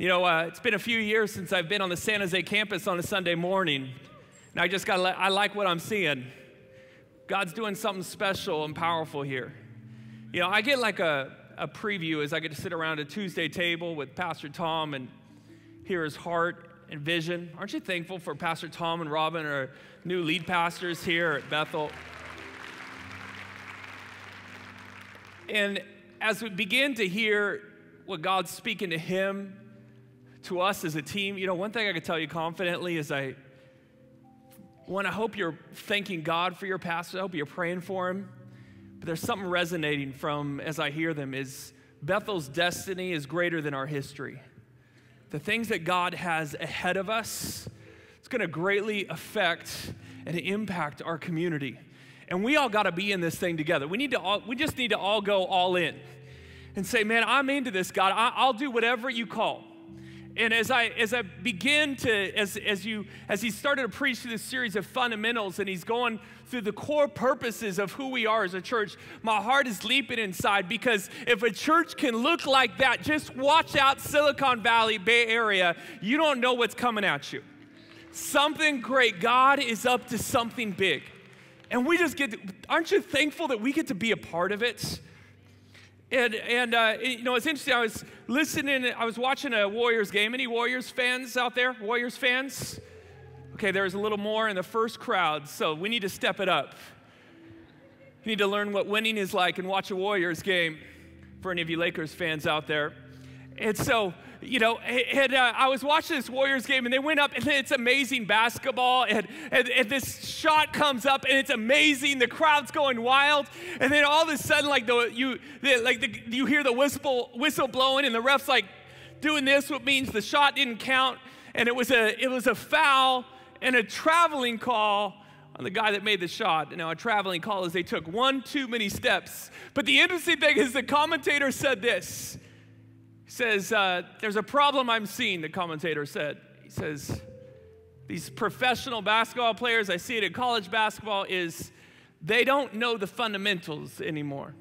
You know, uh, it's been a few years since I've been on the San Jose campus on a Sunday morning, and I just got I like what I'm seeing. God's doing something special and powerful here. You know, I get like a, a preview as I get to sit around a Tuesday table with Pastor Tom and hear his heart and vision. Aren't you thankful for Pastor Tom and Robin, our new lead pastors here at Bethel? And as we begin to hear what God's speaking to him, to us as a team, you know, one thing I can tell you confidently is I, one, I hope you're thanking God for your pastor. I hope you're praying for him. But there's something resonating from, as I hear them, is Bethel's destiny is greater than our history. The things that God has ahead of us, it's going to greatly affect and impact our community. And we all got to be in this thing together. We need to all, we just need to all go all in and say, man, I'm into this, God. I, I'll do whatever you call. And as I as I begin to as as you as he started to preach through this series of fundamentals and he's going through the core purposes of who we are as a church, my heart is leaping inside because if a church can look like that, just watch out Silicon Valley, Bay Area, you don't know what's coming at you. Something great. God is up to something big. And we just get, to, aren't you thankful that we get to be a part of it? And, and uh, you know, it's interesting. I was listening, I was watching a Warriors game. Any Warriors fans out there? Warriors fans? Okay, there's a little more in the first crowd, so we need to step it up. You need to learn what winning is like and watch a Warriors game for any of you Lakers fans out there. And so, you know, and, uh, I was watching this Warriors game and they went up and it's amazing basketball and, and, and, this shot comes up and it's amazing. The crowd's going wild. And then all of a sudden, like, the, you, the, like the, you hear the whistle, whistle blowing and the ref's like doing this, which means the shot didn't count. And it was a, it was a foul and a traveling call on the guy that made the shot. Now, a traveling call is they took one too many steps. But the interesting thing is the commentator said this says, uh, There's a problem I'm seeing, the commentator said. He says, These professional basketball players, I see it in college basketball, is they don't know the fundamentals anymore.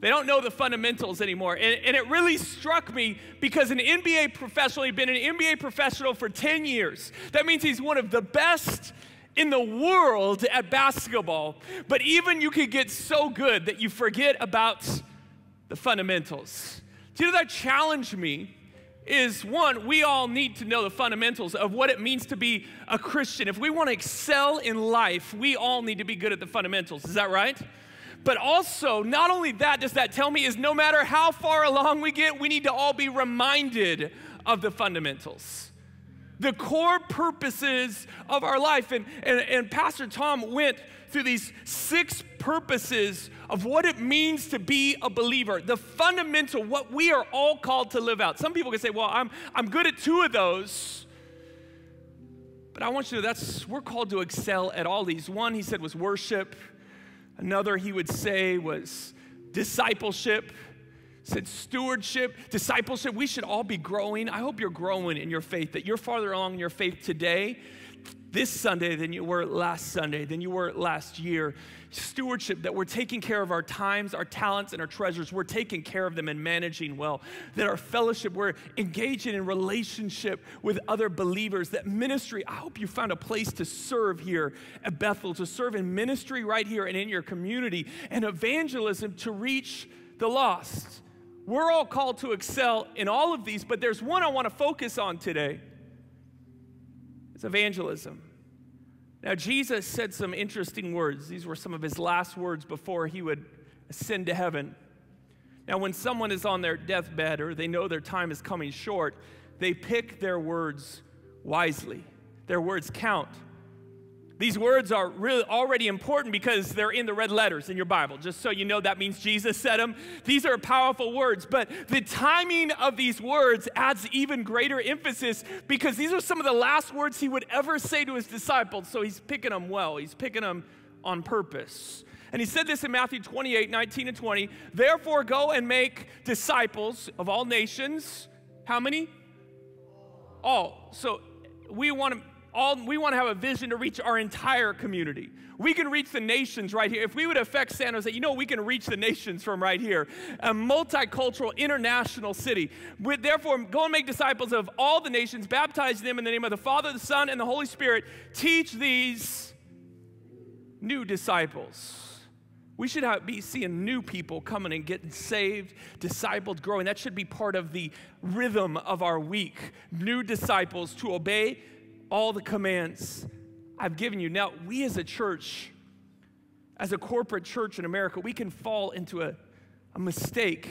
They don't know the fundamentals anymore. And, and, it really struck me because an NBA professional, he'd been an NBA professional for 10 years. That means he's one of the best in the world at basketball. But even you could get so good that you forget about the fundamentals. Know that challenge me? Is one, we all need to know the fundamentals of what it means to be a Christian. If we want to excel in life, we all need to be good at the fundamentals. Is that right? But also, not only that does that tell me is no matter how far along we get, we need to all be reminded of the fundamentals. The core purposes of our life. And, and, and Pastor Tom went through these six purposes of what it means to be a believer, the fundamental, what we are all called to live out. Some people can say, well, I'm, I'm good at two of those. But I want you to that's, we're called to excel at all these. One, he said, was worship. Another, he would say, was discipleship. Said stewardship, discipleship. We should all be growing. I hope you're growing in your faith, that you're farther along in your faith today this Sunday than you were last Sunday, than you were last year. Stewardship, that we're taking care of our times, our talents, and our treasures. We're taking care of them and managing well. That our fellowship, we're engaging in relationship with other believers. That ministry, I hope you found a place to serve here at Bethel, to serve in ministry right here and in your community, and evangelism to reach the lost. We're all called to excel in all of these, but there's one I want to focus on today. It's evangelism. Now, Jesus said some interesting words. These were some of his last words before he would ascend to heaven. Now, when someone is on their deathbed or they know their time is coming short, they pick their words wisely. Their words count. These words are really already important because they're in the red letters in your Bible. Just so you know, that means Jesus said them. These are powerful words, but the timing of these words adds even greater emphasis because these are some of the last words he would ever say to his disciples. So he's picking them well, he's picking them on purpose. And he said this in Matthew 28 19 and 20. Therefore, go and make disciples of all nations. How many? All. So we want to all we want to have a vision to reach our entire community. We can reach the nations right here. If we would affect San Jose, you know we can reach the nations from right here. A multicultural, international city. We, therefore, go and make disciples of all the nations, baptize them in the name of the Father, the Son, and the Holy Spirit. Teach these new disciples. We should have, be seeing new people coming and getting saved, discipled, growing. That should be part of the rhythm of our week. New disciples to obey all the commands I've given you. Now, we as a church, as a corporate church in America, we can fall into a, a mistake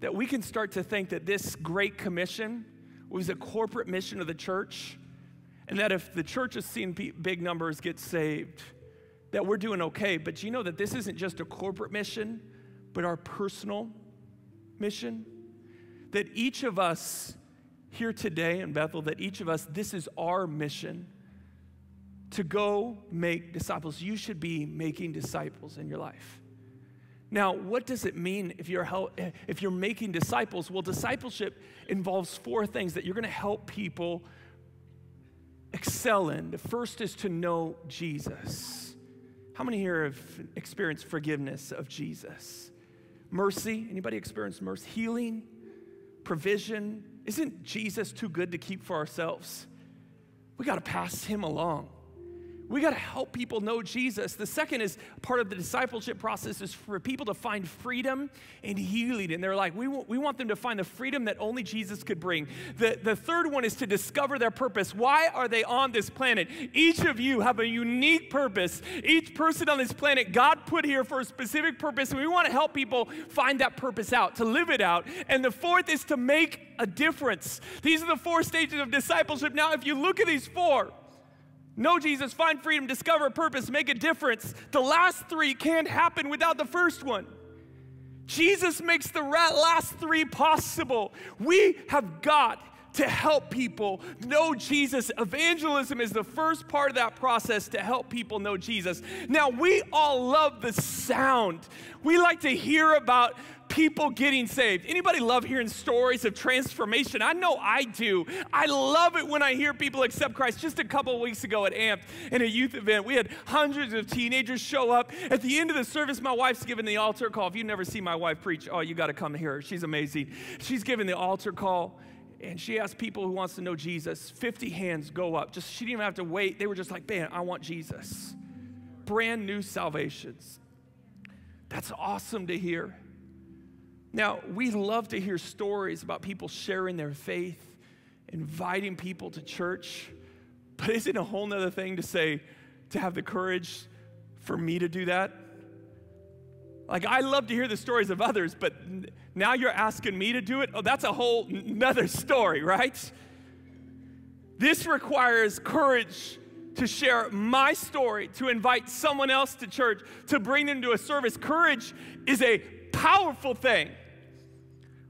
that we can start to think that this Great Commission was a corporate mission of the church, and that if the church is seeing big numbers get saved, that we're doing okay. But do you know that this isn't just a corporate mission, but our personal mission? That each of us here today in Bethel, that each of us, this is our mission to go make disciples. You should be making disciples in your life. Now, what does it mean if you're, if you're making disciples? Well, discipleship involves four things that you're going to help people excel in. The first is to know Jesus. How many here have experienced forgiveness of Jesus? Mercy, anybody experienced mercy? Healing, provision. Isn't Jesus too good to keep for ourselves? We got to pass him along. We got to help people know Jesus. The second is part of the discipleship process is for people to find freedom and healing. And they're like, we, we want them to find the freedom that only Jesus could bring. The, the third one is to discover their purpose. Why are they on this planet? Each of you have a unique purpose. Each person on this planet, God put here for a specific purpose. And we want to help people find that purpose out, to live it out. And the fourth is to make a difference. These are the four stages of discipleship. Now, if you look at these four, Know Jesus, find freedom, discover purpose, make a difference. The last three can't happen without the first one. Jesus makes the last three possible. We have got to help people know Jesus. Evangelism is the first part of that process to help people know Jesus. Now, we all love the sound. We like to hear about people getting saved. Anybody love hearing stories of transformation? I know I do. I love it when I hear people accept Christ. Just a couple weeks ago at AMP in a youth event, we had hundreds of teenagers show up. At the end of the service, my wife's giving the altar call. If you never see my wife preach, oh, you got to come hear her. She's amazing. She's giving the altar call and she asked people who wants to know Jesus. 50 hands go up. Just she didn't even have to wait. They were just like, "Man, I want Jesus." Brand new salvations. That's awesome to hear. Now, we love to hear stories about people sharing their faith, inviting people to church, but isn't a whole nother thing to say, to have the courage for me to do that? Like, I love to hear the stories of others, but now you're asking me to do it? Oh, that's a whole nother story, right? This requires courage to share my story, to invite someone else to church, to bring them to a service. Courage is a powerful thing.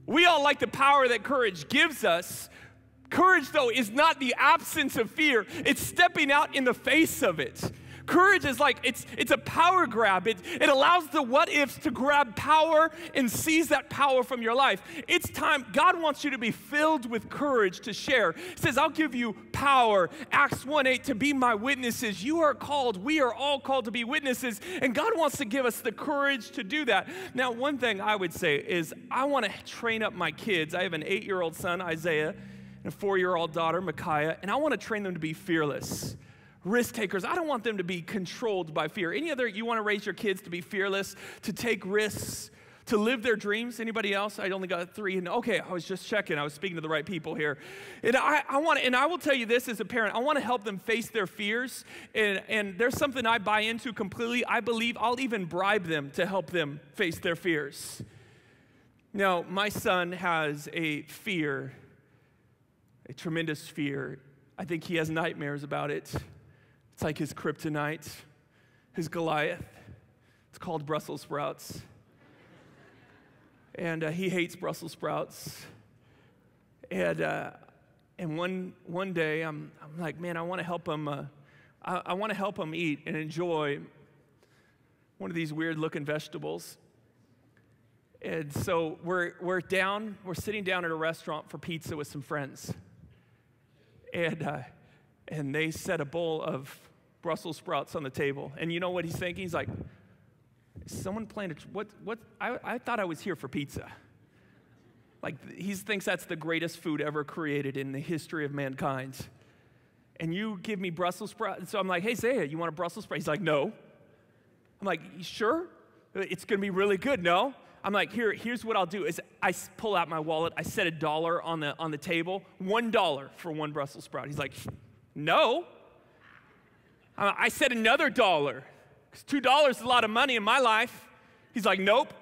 We all like the power that courage gives us. Courage, though, is not the absence of fear, it's stepping out in the face of it. Courage is like it's it's a power grab. It, it allows the what ifs to grab power and seize that power from your life. It's time. God wants you to be filled with courage to share. He says, I'll give you power. Acts 1 8 to be my witnesses. You are called, we are all called to be witnesses, and God wants to give us the courage to do that. Now, one thing I would say is I want to train up my kids. I have an eight-year-old son, Isaiah, and a four-year-old daughter, Micaiah, and I want to train them to be fearless risk takers. I don't want them to be controlled by fear. Any other, you want to raise your kids to be fearless, to take risks, to live their dreams? Anybody else? I only got three. And okay, I was just checking. I was speaking to the right people here. And I, I want, and I will tell you this as a parent. I want to help them face their fears. And, and there's something I buy into completely. I believe I'll even bribe them to help them face their fears. Now, my son has a fear, a tremendous fear. I think he has nightmares about it. It's like his kryptonite, his Goliath. It's called Brussels sprouts. And uh, he hates Brussels sprouts. And, uh, and one, one day, I'm, I'm like, man, I want to help him. Uh, I, I want to help him eat and enjoy one of these weird looking vegetables. And so we're, we're down, we're sitting down at a restaurant for pizza with some friends. And uh, and they set a bowl of Brussels sprouts on the table. And you know what he's thinking? He's like, someone planted, what, what, I, I thought I was here for pizza. Like, he thinks that's the greatest food ever created in the history of mankind. And you give me Brussels sprouts. So I'm like, hey, Zaya, you want a Brussels sprout? He's like, no. I'm like, sure? It's gonna be really good, no? I'm like, here, here's what I'll do is I pull out my wallet, I set a dollar on the, on the table, one dollar for one Brussels sprout. He's like, no. I said another dollar, because two dollars is a lot of money in my life. He's like, nope.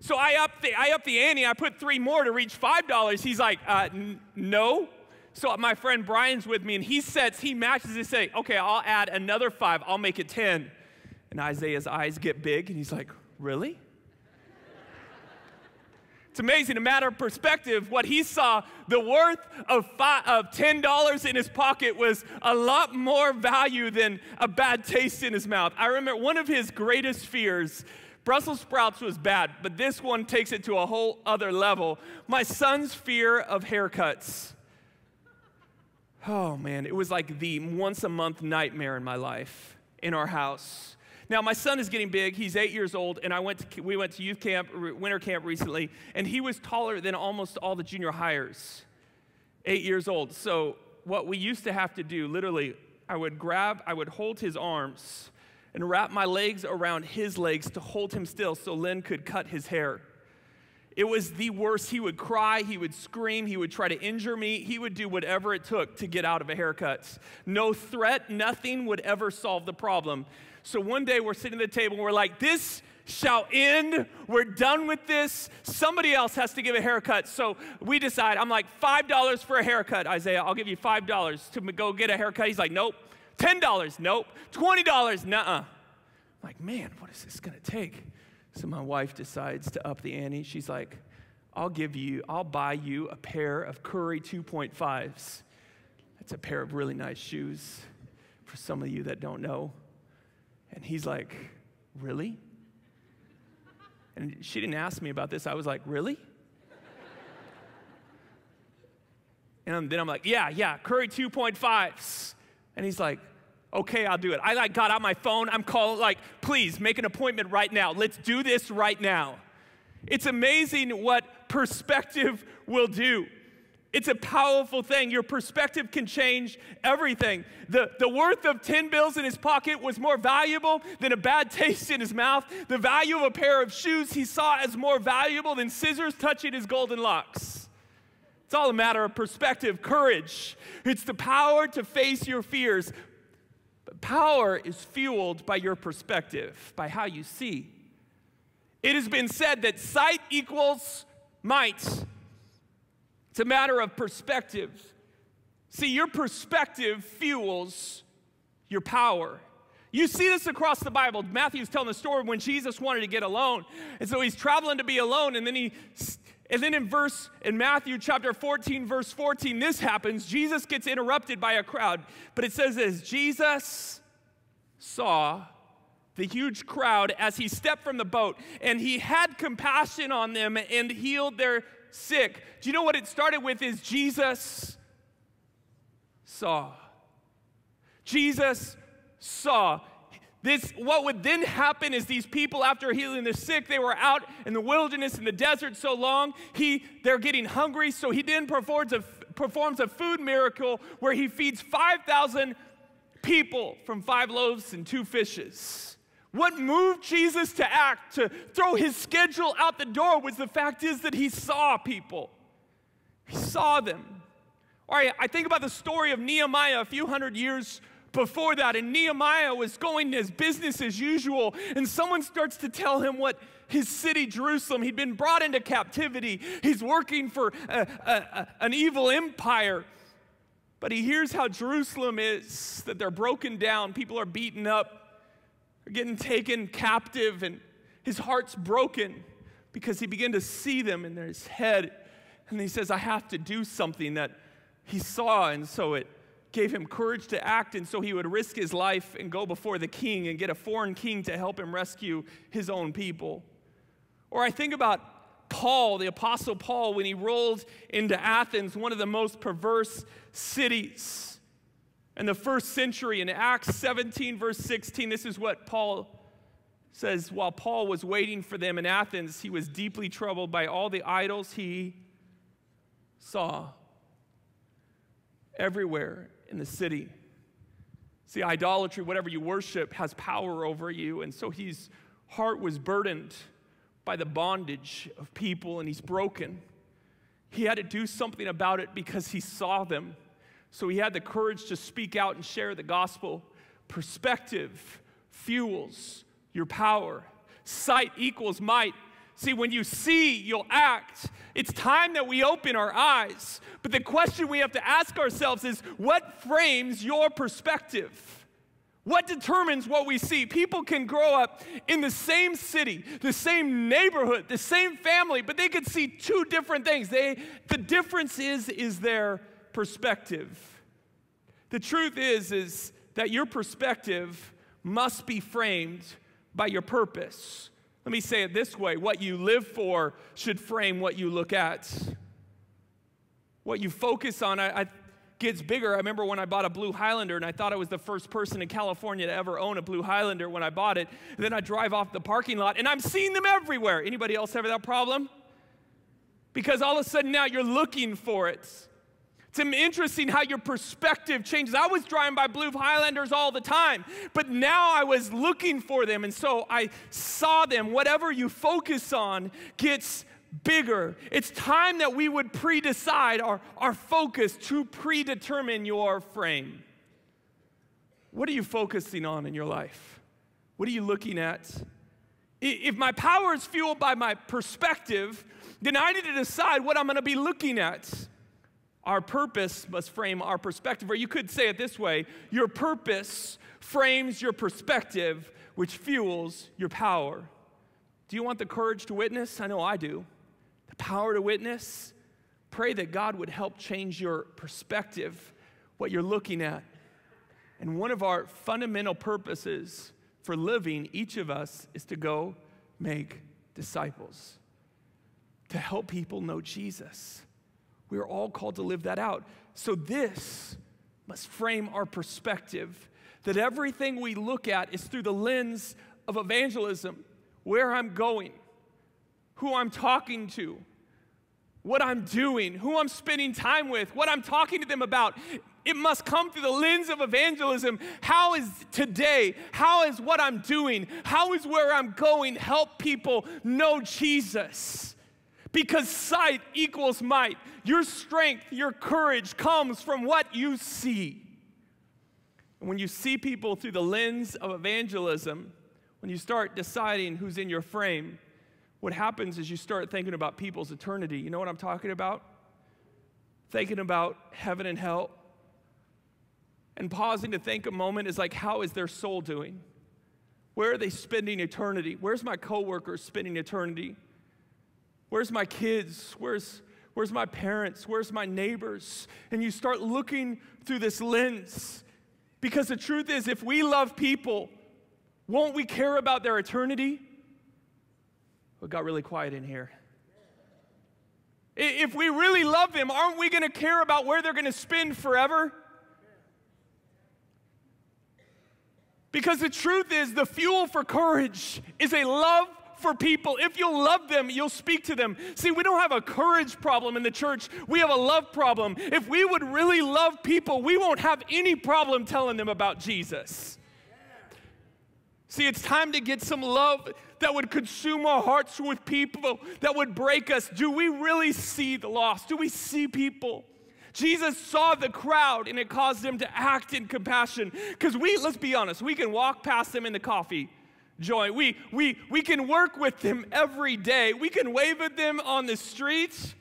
So I up the, I up the ante, I put three more to reach five dollars. He's like, uh, no. So my friend Brian's with me, and he sets, he matches he say, okay, I'll add another five, I'll make it 10. And Isaiah's eyes get big, and he's like, really? It's amazing, a matter of perspective, what he saw, the worth of, five, of $10 in his pocket was a lot more value than a bad taste in his mouth. I remember one of his greatest fears Brussels sprouts was bad, but this one takes it to a whole other level. My son's fear of haircuts. Oh man, it was like the once a month nightmare in my life in our house. Now, my son is getting big. He's eight years old, and I went to, we went to youth camp, winter camp recently, and he was taller than almost all the junior highers. Eight years old. So, what we used to have to do, literally, I would grab, I would hold his arms and wrap my legs around his legs to hold him still so Lynn could cut his hair. It was the worst. He would cry, he would scream, he would try to injure me, he would do whatever it took to get out of a haircut. No threat, nothing would ever solve the problem. So one day we're sitting at the table and we're like, this shall end. We're done with this. Somebody else has to give a haircut. So we decide, I'm like, $5 for a haircut, Isaiah. I'll give you $5 to go get a haircut. He's like, nope. $10, nope. $20, nuh uh. I'm like, man, what is this gonna take? So my wife decides to up the ante. She's like, I'll give you, I'll buy you a pair of Curry 2.5s. That's a pair of really nice shoes for some of you that don't know. And he's like, Really? And she didn't ask me about this. I was like, Really? And then I'm like, Yeah, yeah, Curry 2.5s. And he's like, Okay, I'll do it. I like got out my phone. I'm calling, like, please make an appointment right now. Let's do this right now. It's amazing what perspective will do. It's a powerful thing. Your perspective can change everything. The, the worth of 10 bills in his pocket was more valuable than a bad taste in his mouth. The value of a pair of shoes he saw as more valuable than scissors touching his golden locks. It's all a matter of perspective, courage. It's the power to face your fears. But power is fueled by your perspective, by how you see. It has been said that sight equals might. It's a matter of perspective. See, your perspective fuels your power. You see this across the Bible. Matthew's telling the story when Jesus wanted to get alone. And so he's traveling to be alone. And then he and then in verse in Matthew chapter 14, verse 14, this happens. Jesus gets interrupted by a crowd. But it says this Jesus saw the huge crowd as he stepped from the boat, and he had compassion on them and healed their sick. Do you know what it started with? Is Jesus saw. Jesus saw. This, what would then happen is these people, after healing the sick, they were out in the wilderness in the desert so long, he, they're getting hungry, so he then performs a, performs a food miracle where he feeds 5,000 people from five loaves and two fishes. What moved Jesus to act, to throw his schedule out the door, was the fact is that he saw people. He saw them. All right, I think about the story of Nehemiah a few hundred years before that, and Nehemiah was going his business as usual, and someone starts to tell him what his city, Jerusalem, he'd been brought into captivity. He's working for a, a, a, an evil empire. But he hears how Jerusalem is, that they're broken down, people are beaten up are getting taken captive, and his heart's broken because he began to see them in his head. And he says, I have to do something that he saw. And so it gave him courage to act. And so he would risk his life and go before the king and get a foreign king to help him rescue his own people. Or I think about Paul, the Apostle Paul, when he rolled into Athens, one of the most perverse cities. In the first century in Acts 17, verse 16. This is what Paul says while Paul was waiting for them in Athens, he was deeply troubled by all the idols he saw everywhere in the city. See, idolatry, whatever you worship, has power over you. And so his heart was burdened by the bondage of people, and he's broken. He had to do something about it because he saw them. So he had the courage to speak out and share the gospel. Perspective fuels your power. Sight equals might. See, when you see, you'll act. It's time that we open our eyes. But the question we have to ask ourselves is what frames your perspective? What determines what we see? People can grow up in the same city, the same neighborhood, the same family, but they could see two different things. They, the difference is, is their perspective. The truth is, is that your perspective must be framed by your purpose. Let me say it this way what you live for should frame what you look at. What you focus on I, I, gets bigger. I remember when I bought a Blue Highlander and I thought I was the first person in California to ever own a Blue Highlander when I bought it. And then I drive off the parking lot and I'm seeing them everywhere. Anybody else have that problem? Because all of a sudden now you're looking for it. It's interesting how your perspective changes. I was driving by Blue Highlanders all the time, but now I was looking for them, and so I saw them. Whatever you focus on gets bigger. It's time that we would pre-decide our, our focus to predetermine your frame. What are you focusing on in your life? What are you looking at? If my power is fueled by my perspective, then I need to decide what I'm going to be looking at. Our purpose must frame our perspective. Or you could say it this way your purpose frames your perspective, which fuels your power. Do you want the courage to witness? I know I do. The power to witness? Pray that God would help change your perspective, what you're looking at. And one of our fundamental purposes for living, each of us, is to go make disciples, to help people know Jesus. We are all called to live that out. So, this must frame our perspective that everything we look at is through the lens of evangelism, where I'm going, who I'm talking to, what I'm doing, who I'm spending time with, what I'm talking to them about. It must come through the lens of evangelism. How is today, how is what I'm doing, how is where I'm going help people know Jesus? because sight equals might. Your strength, your courage comes from what you see. And when you see people through the lens of evangelism, when you start deciding who's in your frame, what happens is you start thinking about people's eternity. You know what I'm talking about? Thinking about heaven and hell. And pausing to think a moment is like, how is their soul doing? Where are they spending eternity? Where's my coworkers spending eternity? Where's my kids? Where's, where's my parents? Where's my neighbors? And you start looking through this lens. Because the truth is, if we love people, won't we care about their eternity? It got really quiet in here. If we really love them, aren't we going to care about where they're going to spend forever? Because the truth is, the fuel for courage is a love for people. If you'll love them, you'll speak to them. See, we don't have a courage problem in the church, we have a love problem. If we would really love people, we won't have any problem telling them about Jesus. See, it's time to get some love that would consume our hearts with people, that would break us. Do we really see the lost? Do we see people? Jesus saw the crowd and it caused him to act in compassion. Because we, let's be honest, we can walk past them in the coffee joy. We, we, we can work with them every day. We can wave at them on the streets,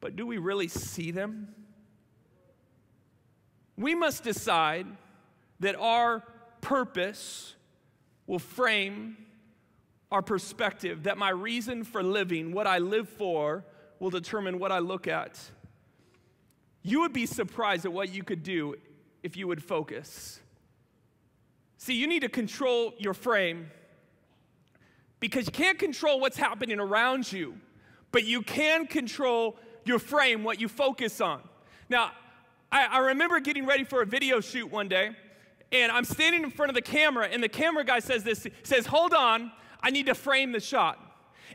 but do we really see them? We must decide that our purpose will frame our perspective, that my reason for living, what I live for, will determine what I look at. You would be surprised at what you could do if you would focus. See, you need to control your frame because you can't control what's happening around you, but you can control your frame, what you focus on. Now, I, I remember getting ready for a video shoot one day, and I'm standing in front of the camera, and the camera guy says this, says, hold on, I need to frame the shot.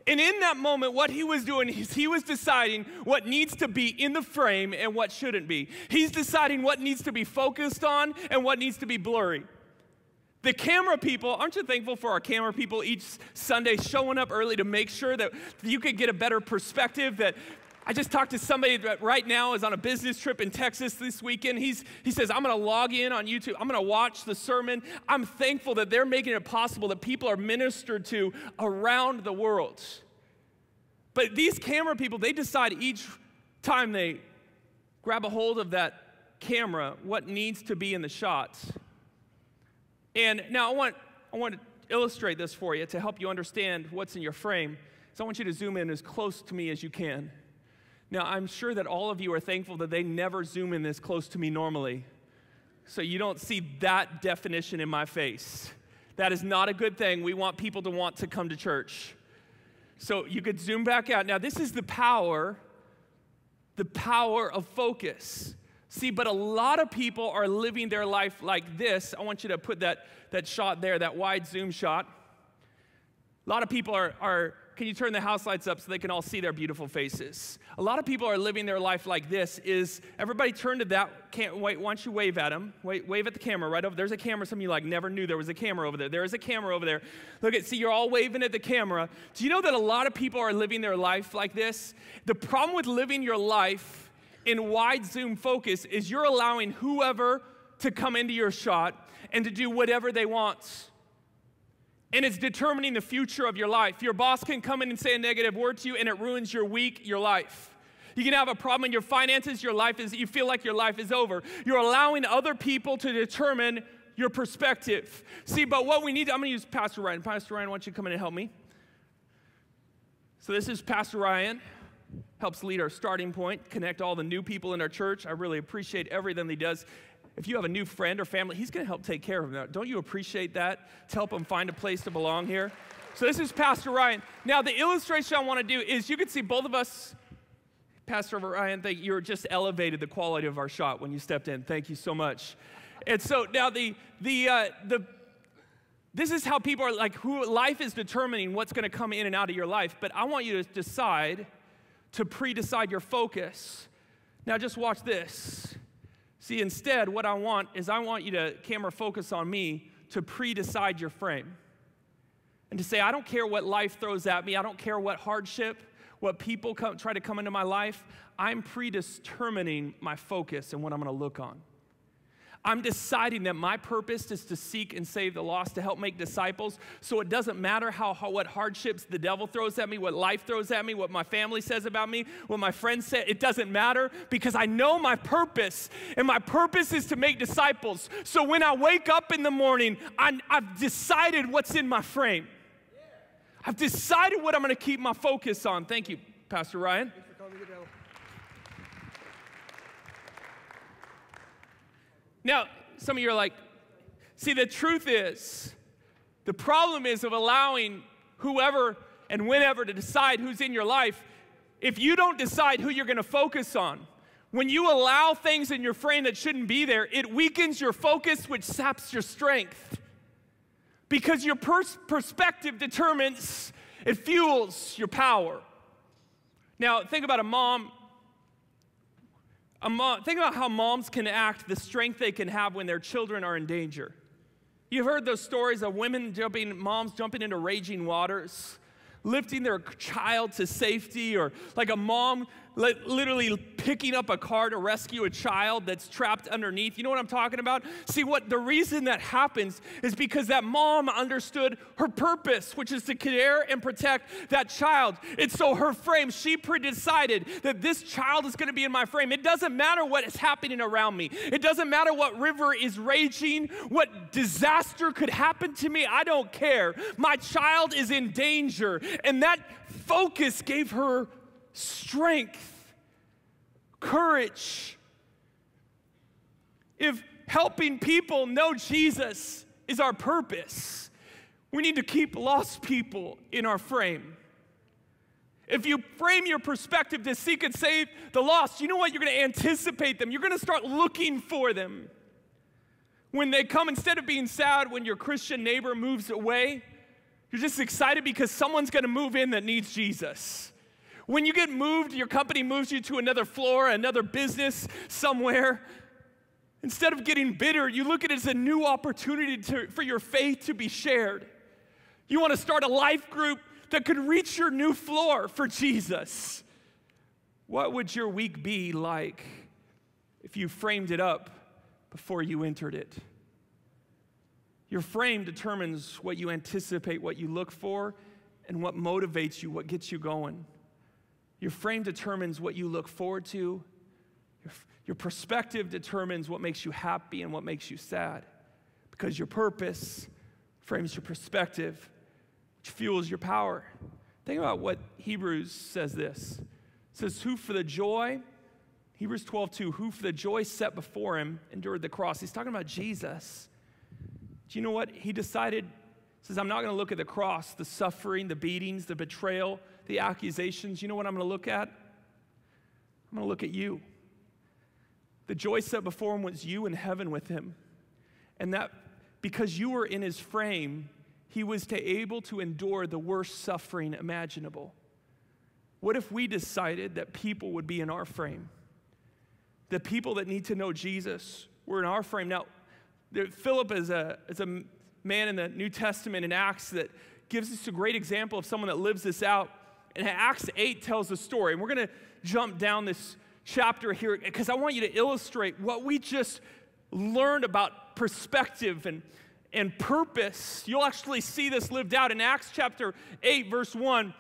And in that moment, what he was doing is he was deciding what needs to be in the frame and what shouldn't be. He's deciding what needs to be focused on and what needs to be blurry. The camera people, aren't you thankful for our camera people each Sunday showing up early to make sure that you could get a better perspective? That I just talked to somebody that right now is on a business trip in Texas this weekend. He's, he says, I'm going to log in on YouTube. I'm going to watch the sermon. I'm thankful that they're making it possible that people are ministered to around the world. But these camera people, they decide each time they grab a hold of that camera what needs to be in the shots. And now I want, I want to illustrate this for you to help you understand what's in your frame. So I want you to zoom in as close to me as you can. Now, I'm sure that all of you are thankful that they never zoom in this close to me normally. So you don't see that definition in my face. That is not a good thing. We want people to want to come to church. So you could zoom back out. Now, this is the power, the power of focus. See, but a lot of people are living their life like this. I want you to put that, that shot there, that wide zoom shot. A lot of people are, are, can you turn the house lights up so they can all see their beautiful faces? A lot of people are living their life like this is, everybody turn to that, can't wait, why don't you wave at them? Wait, wave at the camera right over, there's a camera, some of you like never knew there was a camera over there. There is a camera over there. Look at, see, you're all waving at the camera. Do you know that a lot of people are living their life like this? The problem with living your life in wide zoom focus is you're allowing whoever to come into your shot and to do whatever they want. And it's determining the future of your life. Your boss can come in and say a negative word to you, and it ruins your week, your life. You can have a problem in your finances, your life is, you feel like your life is over. You're allowing other people to determine your perspective. See, but what we need, I'm gonna use Pastor Ryan. Pastor Ryan, why don't you come in and help me? So this is Pastor Ryan helps lead our starting point, connect all the new people in our church. I really appreciate everything he does. If you have a new friend or family, he's going to help take care of them. Now, Don't you appreciate that? To help them find a place to belong here. So this is Pastor Ryan. Now the illustration I want to do is you can see both of us. Pastor Ryan, thank you. You just elevated the quality of our shot when you stepped in. Thank you so much. And so now the the uh, the this is how people are like who life is determining what's going to come in and out of your life. But I want you to decide to pre decide your focus. Now, just watch this. See, instead, what I want is I want you to camera focus on me to pre decide your frame. And to say, I don't care what life throws at me, I don't care what hardship, what people come, try to come into my life, I'm predetermining my focus and what I'm gonna look on. I'm deciding that my purpose is to seek and save the lost, to help make disciples. So it doesn't matter how, how, what hardships the devil throws at me, what life throws at me, what my family says about me, what my friends say. It doesn't matter because I know my purpose, and my purpose is to make disciples. So when I wake up in the morning, i I've decided what's in my frame. I've decided what I'm going to keep my focus on. Thank you, Pastor Ryan. Now, some of you are like, see, the truth is, the problem is of allowing whoever and whenever to decide who's in your life. If you don't decide who you're going to focus on, when you allow things in your frame that shouldn't be there, it weakens your focus, which saps your strength. Because your pers- perspective determines, it fuels your power. Now, think about a mom Mom, think about how moms can act, the strength they can have when their children are in danger. You've heard those stories of women jumping, moms jumping into raging waters, lifting their child to safety, or like a mom literally picking up a car to rescue a child that's trapped underneath. You know what I'm talking about? See, what the reason that happens is because that mom understood her purpose, which is to care and protect that child. And so her frame, she pre-decided that this child is going to be in my frame. It doesn't matter what is happening around me. It doesn't matter what river is raging, what disaster could happen to me. I don't care. My child is in danger. And that focus gave her strength, courage. If helping people know Jesus is our purpose, we need to keep lost people in our frame. If you frame your perspective to seek and save the lost, you know what? You're going to anticipate them. You're going to start looking for them. When they come, instead of being sad when your Christian neighbor moves away, you're just excited because someone's going to move in that needs Jesus. When you get moved, your company moves you to another floor, another business somewhere. Instead of getting bitter, you look at it as a new opportunity to, for your faith to be shared. You want to start a life group that could reach your new floor for Jesus. What would your week be like if you framed it up before you entered it? Your frame determines what you anticipate, what you look for, and what motivates you, what gets you going. Your frame determines what you look forward to. Your, your perspective determines what makes you happy and what makes you sad. Because your purpose frames your perspective, which fuels your power. Think about what Hebrews says this. It says, Who for the joy, Hebrews 12, 2, who for the joy set before him endured the cross. He's talking about Jesus. Do you know what? He decided, says, I'm not going to look at the cross, the suffering, the beatings, the betrayal, the accusations. You know what I'm going to look at? I'm going to look at you. The joy set before him was you in heaven with him. And that because you were in his frame, he was to able to endure the worst suffering imaginable. What if we decided that people would be in our frame? The people that need to know Jesus were in our frame. Now, Philip is a, is a man in the New Testament in Acts that gives us a great example of someone that lives this out. And Acts 8 tells the story. And we're going to jump down this chapter here because I want you to illustrate what we just learned about perspective and and purpose. You'll actually see this lived out in Acts chapter 8, verse 1.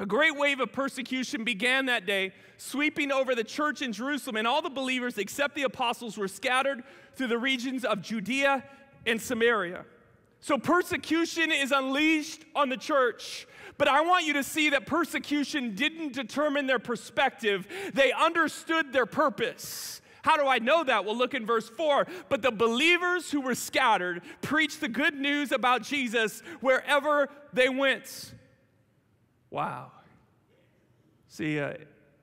A great wave of persecution began that day, sweeping over the church in Jerusalem, and all the believers, except the apostles, were scattered through the regions of Judea and Samaria. So persecution is unleashed on the church. But I want you to see that persecution didn't determine their perspective, they understood their purpose. How do I know that? Well, look in verse 4. But the believers who were scattered preached the good news about Jesus wherever they went. Wow. See, uh,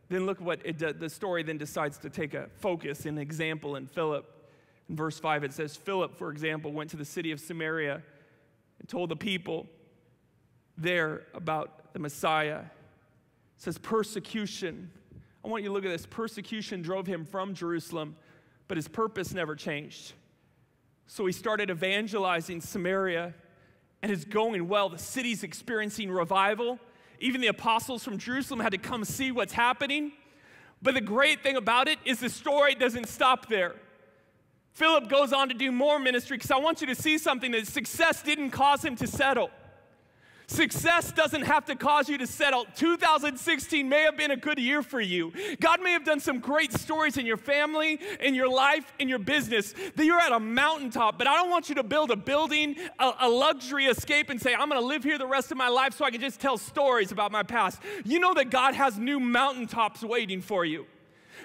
then look what it, the story then decides to take a focus, an example in Philip. In verse 5, it says Philip, for example, went to the city of Samaria and told the people there about the Messiah. It says persecution I want you to look at this. Persecution drove him from Jerusalem, but his purpose never changed. So he started evangelizing Samaria, and it's going well. The city's experiencing revival. Even the apostles from Jerusalem had to come see what's happening. But the great thing about it is the story doesn't stop there. Philip goes on to do more ministry because I want you to see something that success didn't cause him to settle. Success doesn't have to cause you to settle. 2016 may have been a good year for you. God may have done some great stories in your family, in your life, in your business. That you're at a mountaintop, but I don't want you to build a building, a, a luxury escape, and say, I'm going to live here the rest of my life so I can just tell stories about my past. You know that God has new mountaintops waiting for you.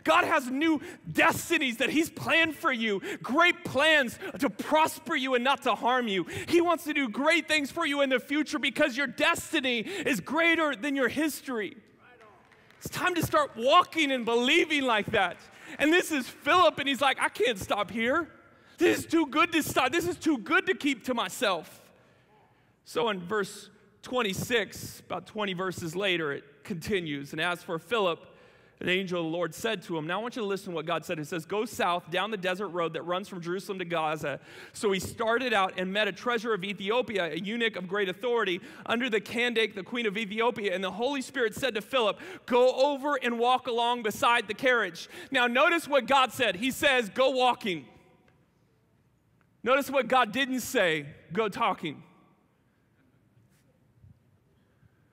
God has new destinies that He's planned for you, great plans to prosper you and not to harm you. He wants to do great things for you in the future because your destiny is greater than your history. It's time to start walking and believing like that. And this is Philip, and he's like, I can't stop here. This is too good to stop. This is too good to keep to myself. So in verse 26, about 20 verses later, it continues. And as for Philip, an angel of the Lord said to him, Now I want you to listen to what God said. It says, Go south down the desert road that runs from Jerusalem to Gaza. So he started out and met a treasurer of Ethiopia, a eunuch of great authority, under the Candace, the queen of Ethiopia. And the Holy Spirit said to Philip, Go over and walk along beside the carriage. Now notice what God said. He says, Go walking. Notice what God didn't say, Go talking.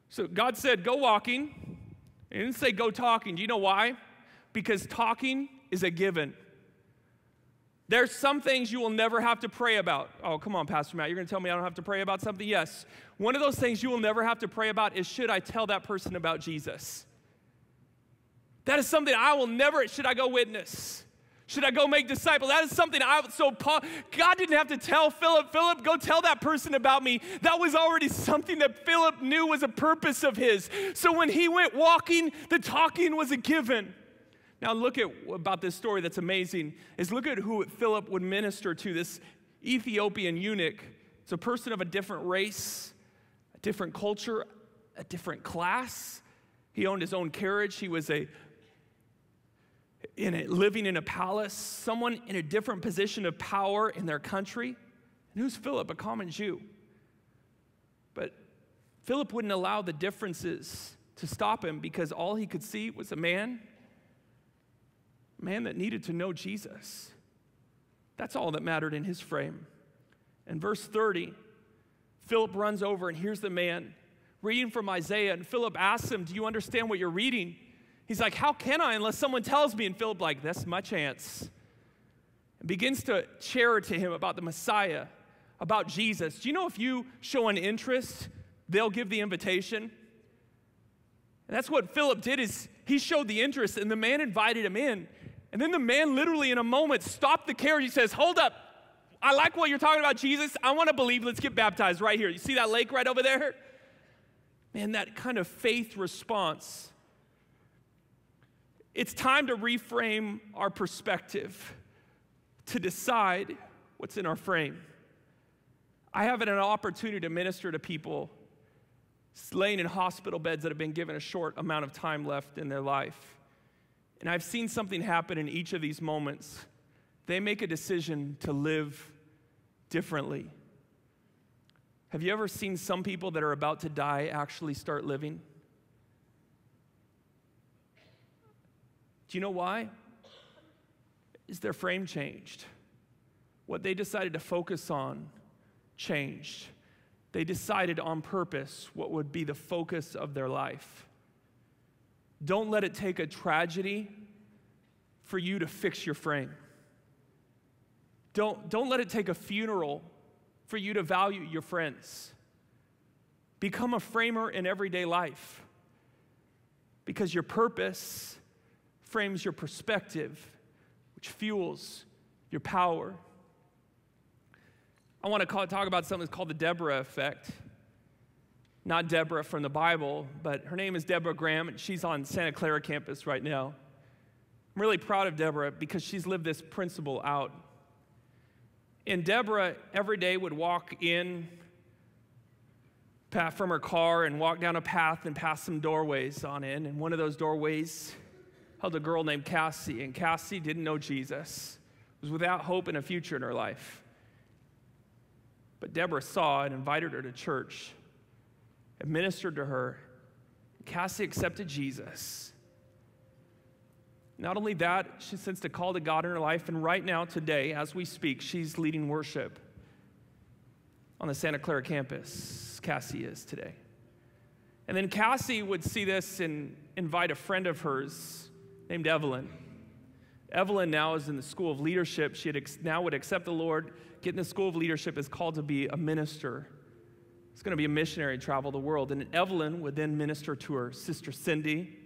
So God said, Go walking. It didn't say go talking. Do you know why? Because talking is a given. There's some things you will never have to pray about. Oh, come on, Pastor Matt. You're going to tell me I don't have to pray about something? Yes. One of those things you will never have to pray about is should I tell that person about Jesus? That is something I will never, should I go witness? Should I go make disciples? That is something I so Paul, God didn't have to tell Philip, Philip, go tell that person about me. That was already something that Philip knew was a purpose of his. So when he went walking, the talking was a given. Now look at about this story that's amazing is look at who Philip would minister to this Ethiopian eunuch. It's a person of a different race, a different culture, a different class. He owned his own carriage. He was a in a, living in a palace, someone in a different position of power in their country. And who's Philip? A common Jew. But Philip wouldn't allow the differences to stop him because all he could see was a man, a man that needed to know Jesus. That's all that mattered in his frame. In verse 30, Philip runs over and hears the man reading from Isaiah. And Philip asks him, Do you understand what you're reading? He's like, How can I unless someone tells me? And Philip, like, That's my chance. And begins to share to him about the Messiah, about Jesus. Do you know if you show an interest, they'll give the invitation? And that's what Philip did is he showed the interest and the man invited him in. And then the man literally in a moment stopped the carriage. He says, Hold up. I like what you're talking about, Jesus. I want to believe. Let's get baptized right here. You see that lake right over there? Man, that kind of faith response it's time to reframe our perspective to decide what's in our frame. I have an opportunity to minister to people laying in hospital beds that have been given a short amount of time left in their life. And I've seen something happen in each of these moments. They make a decision to live differently. Have you ever seen some people that are about to die actually start living? Do you know why? Is their frame changed? What they decided to focus on changed. They decided on purpose what would be the focus of their life. Don't let it take a tragedy for you to fix your frame. Don't, don't let it take a funeral for you to value your friends. Become a framer in everyday life because your purpose frames your perspective, which fuels your power. I want to call, talk about something that's called the Deborah effect. Not Deborah from the Bible, but her name is Deborah Graham, and she's on Santa Clara campus right now. I'm really proud of Deborah because she's lived this principle out. And Deborah every day would walk in from her car and walk down a path and pass some doorways on in. And one of those doorways held a girl named Cassie, and Cassie didn't know Jesus, was without hope and a future in her life. But Deborah saw and invited her to church administered to her. Cassie accepted Jesus. Not only that, she sensed a call to God in her life, and right now, today, as we speak, she's leading worship on the Santa Clara campus. Cassie is today. And then Cassie would see this and invite a friend of hers named Evelyn. Evelyn now is in the school of leadership. She ex- now would accept the Lord, get in the school of leadership, is called to be a minister. It's going to be a missionary, and travel the world. And Evelyn would then minister to her sister Cindy,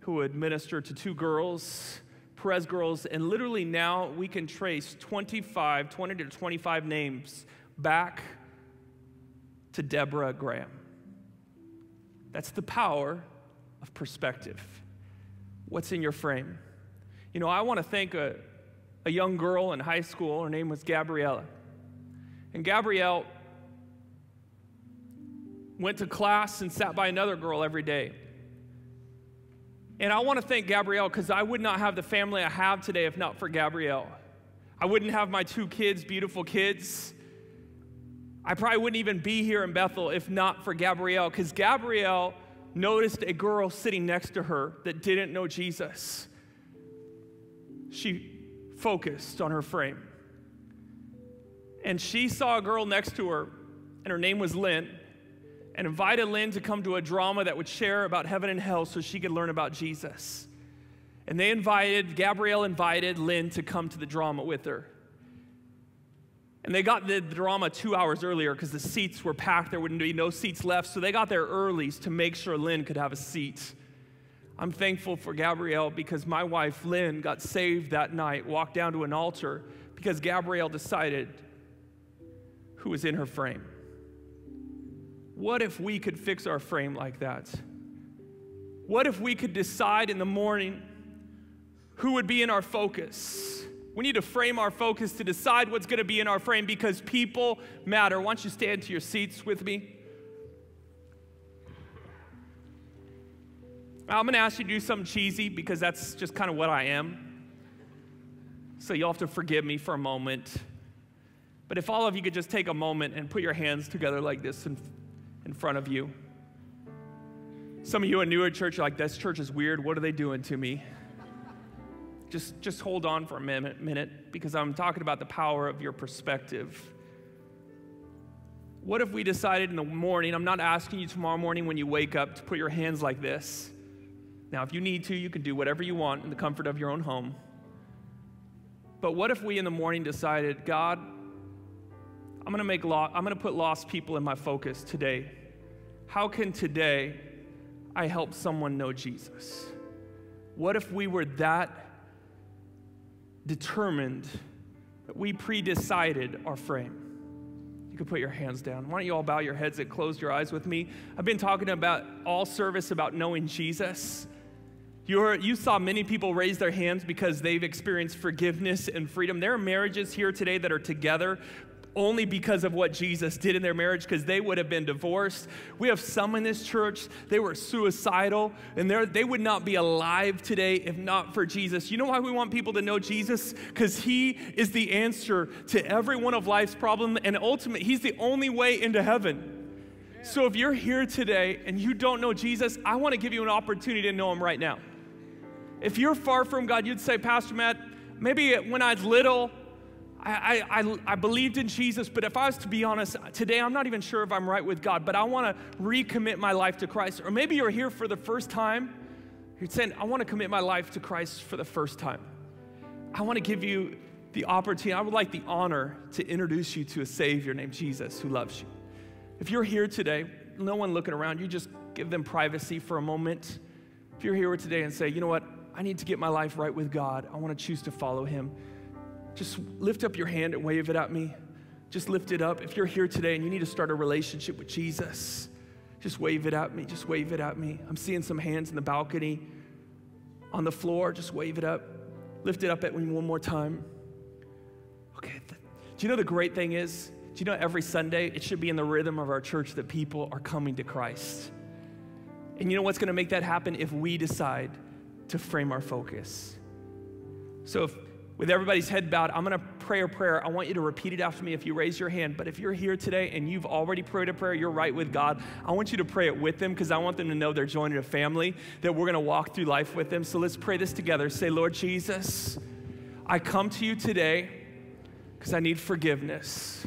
who would minister to two girls, Perez girls. And literally now we can trace 25, 20 to 25 names back to Deborah Graham. That's the power of perspective what's in your frame. You know, I want to thank a, a young girl in high school. Her name was Gabriella. And Gabrielle went to class and sat by another girl every day. And I want to thank Gabrielle because I would not have the family I have today if not for Gabrielle. I wouldn't have my two kids, beautiful kids. I probably wouldn't even be here in Bethel if not for Gabrielle because Gabrielle noticed a girl sitting next to her that didn't know Jesus. She focused on her frame. And she saw a girl next to her, and her name was Lynn, and invited Lynn to come to a drama that would share about heaven and hell so she could learn about Jesus. And they invited, Gabrielle invited Lynn to come to the drama with her. And they got the drama two hours earlier because the seats were packed. There wouldn't be no seats left. So they got there early to make sure Lynn could have a seat. I'm thankful for Gabrielle because my wife, Lynn, got saved that night, walked down to an altar because Gabrielle decided who was in her frame. What if we could fix our frame like that? What if we could decide in the morning who would be in our focus? We need to frame our focus to decide what's going to be in our frame because people matter. Why don't you stand to your seats with me? I'm going to ask you to do something cheesy because that's just kind of what I am. So you'll have to forgive me for a moment. But if all of you could just take a moment and put your hands together like this in, in front of you. Some of you are new at church, like, this church is weird. What are they doing to me? Just, just hold on for a minute, minute because I'm talking about the power of your perspective. What if we decided in the morning, I'm not asking you tomorrow morning when you wake up to put your hands like this. Now, if you need to, you can do whatever you want in the comfort of your own home. But what if we in the morning decided, God, I'm gonna make law, I'm gonna put lost people in my focus today. How can today I help someone know Jesus? What if we were that determined that we pre-decided our frame? You can put your hands down. Why don't you all bow your heads and close your eyes with me? I've been talking about all service about knowing Jesus. You're, you saw many people raise their hands because they've experienced forgiveness and freedom. There are marriages here today that are together only because of what Jesus did in their marriage, because they would have been divorced. We have some in this church, they were suicidal, and they would not be alive today if not for Jesus. You know why we want people to know Jesus? Because He is the answer to every one of life's problems, and ultimately, He's the only way into heaven. So if you're here today and you don't know Jesus, I want to give you an opportunity to know Him right now. If you're far from God, you'd say, Pastor Matt, maybe when I was little, I, I, I, believed in Jesus, but if I was to be honest, today I'm not even sure if I'm right with God, but I want to recommit my life to Christ. Or maybe you're here for the first time. You're saying, I want to commit my life to Christ for the first time. I want to give you the opportunity, I would like the honor to introduce you to a Savior named Jesus who loves you. If you're here today, no one looking around, you just give them privacy for a moment. If you're here today and say, you know what, I need to get my life right with God. I want to choose to follow Him. Just lift up your hand and wave it at me. Just lift it up. If you're here today and you need to start a relationship with Jesus, just wave it at me. Just wave it at me. I'm seeing some hands in the balcony, on the floor. Just wave it up. Lift it up at me one more time. Okay. Do you know the great thing is? Do you know every Sunday it should be in the rhythm of our church that people are coming to Christ? And you know what's going to make that happen if we decide to frame our focus. So, if, with everybody's head bowed, I'm going to pray a prayer. I want you to repeat it after me if you raise your hand. But if you're here today and you've already prayed a prayer, you're right with God. I want you to pray it with them because I want them to know they're joining a family, that we're going to walk through life with them. So let's pray this together. Say, Lord Jesus, I come to you today because I need forgiveness.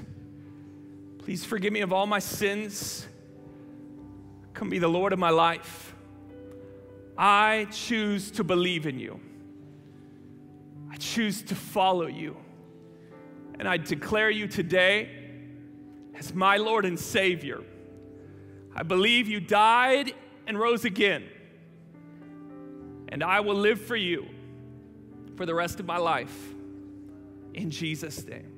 Please forgive me of all my sins. Come be the Lord of my life. I choose to believe in you. I choose to follow you. And I declare you today as my Lord and Savior. I believe you died and rose again. And I will live for you for the rest of my life. In Jesus' name.